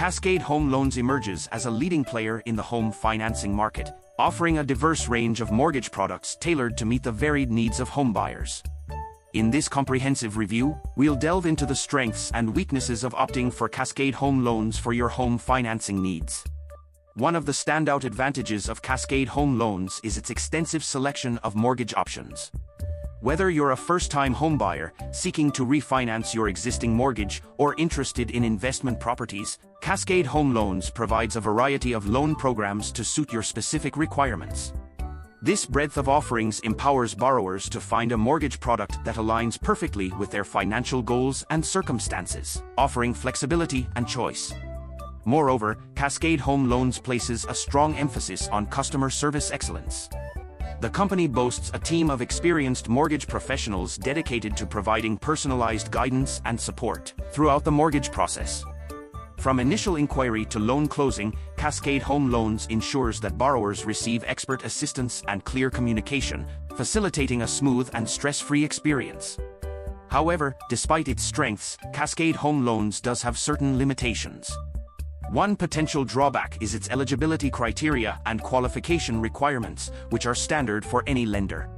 Cascade Home Loans emerges as a leading player in the home financing market, offering a diverse range of mortgage products tailored to meet the varied needs of homebuyers. In this comprehensive review, we'll delve into the strengths and weaknesses of opting for Cascade Home Loans for your home financing needs. One of the standout advantages of Cascade Home Loans is its extensive selection of mortgage options. Whether you're a first-time homebuyer, seeking to refinance your existing mortgage, or interested in investment properties, Cascade Home Loans provides a variety of loan programs to suit your specific requirements. This breadth of offerings empowers borrowers to find a mortgage product that aligns perfectly with their financial goals and circumstances, offering flexibility and choice. Moreover, Cascade Home Loans places a strong emphasis on customer service excellence. The company boasts a team of experienced mortgage professionals dedicated to providing personalized guidance and support throughout the mortgage process. From initial inquiry to loan closing, Cascade Home Loans ensures that borrowers receive expert assistance and clear communication, facilitating a smooth and stress-free experience. However, despite its strengths, Cascade Home Loans does have certain limitations. One potential drawback is its eligibility criteria and qualification requirements, which are standard for any lender.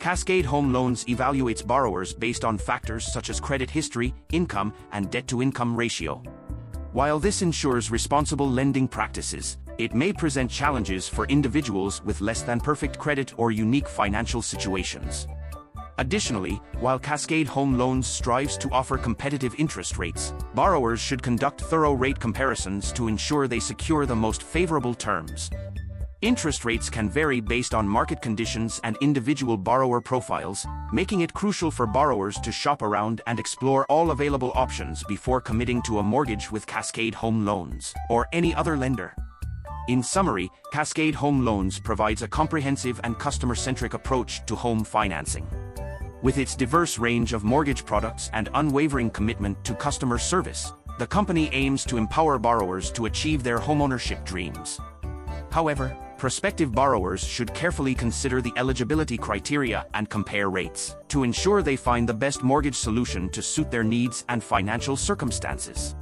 Cascade Home Loans evaluates borrowers based on factors such as credit history, income, and debt-to-income ratio. While this ensures responsible lending practices, it may present challenges for individuals with less than perfect credit or unique financial situations. Additionally, while Cascade Home Loans strives to offer competitive interest rates, borrowers should conduct thorough rate comparisons to ensure they secure the most favorable terms. Interest rates can vary based on market conditions and individual borrower profiles, making it crucial for borrowers to shop around and explore all available options before committing to a mortgage with Cascade Home Loans or any other lender. In summary, Cascade Home Loans provides a comprehensive and customer-centric approach to home financing. With its diverse range of mortgage products and unwavering commitment to customer service, the company aims to empower borrowers to achieve their homeownership dreams. However, prospective borrowers should carefully consider the eligibility criteria and compare rates to ensure they find the best mortgage solution to suit their needs and financial circumstances.